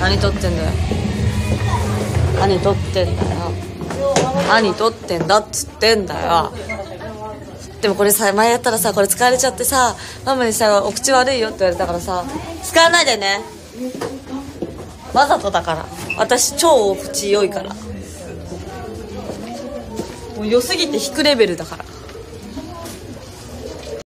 何撮ってんだよ。何撮ってんだよ。何撮ってんだっつってんだよ。でもこれさ前やったらさこれ使われちゃってさママにさお口悪いよって言われたからさ使わないでね。わざとだから。私超お口良いから。もう良すぎて引くレベルだから。